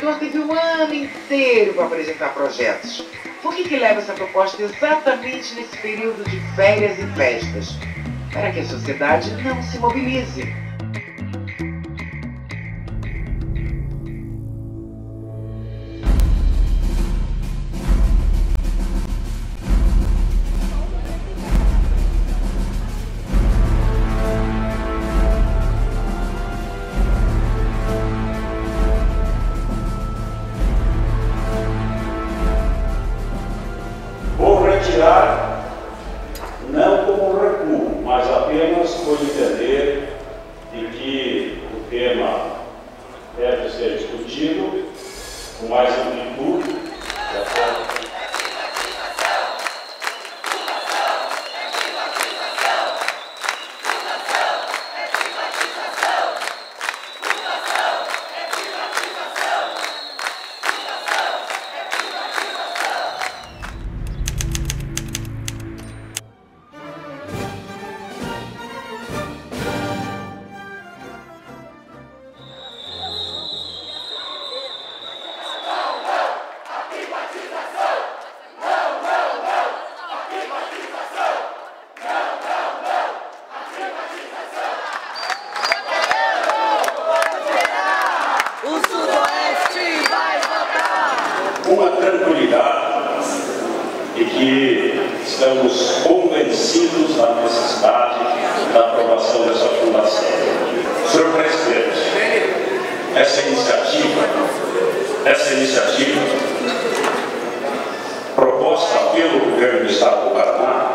governador teve um ano inteiro para apresentar projetos. Por que, que leva essa proposta exatamente nesse período de férias e festas? Para que a sociedade não se mobilize. Por entender de que o tema deve ser discutido com mais amplitude, de que estamos convencidos da necessidade da aprovação dessa fundação. Senhor presidente, essa iniciativa, essa iniciativa proposta pelo governo do Estado do Paraná,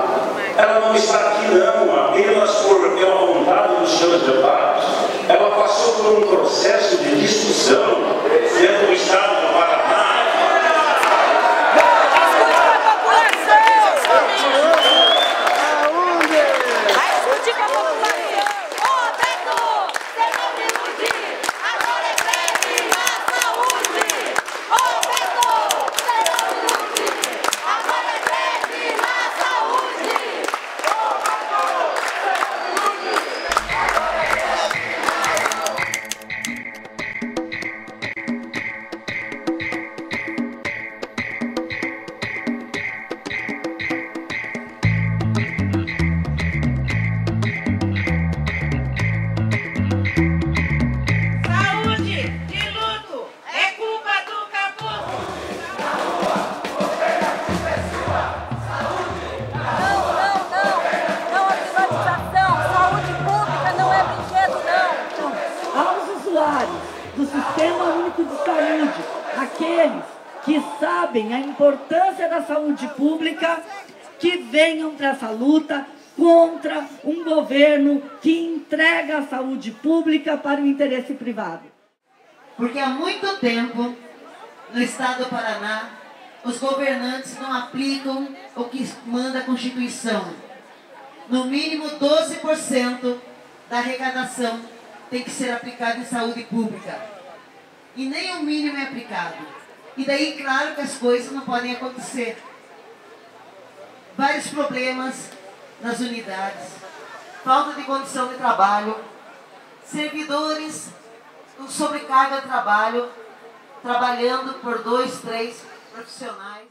Sistema Único de Saúde, aqueles que sabem a importância da saúde pública, que venham para essa luta contra um governo que entrega a saúde pública para o interesse privado. Porque há muito tempo, no estado do Paraná, os governantes não aplicam o que manda a Constituição. No mínimo 12% da arrecadação tem que ser aplicado em saúde pública. E nem o mínimo é aplicado. E daí, claro que as coisas não podem acontecer. Vários problemas nas unidades, falta de condição de trabalho, servidores com sobrecarga de trabalho, trabalhando por dois, três profissionais.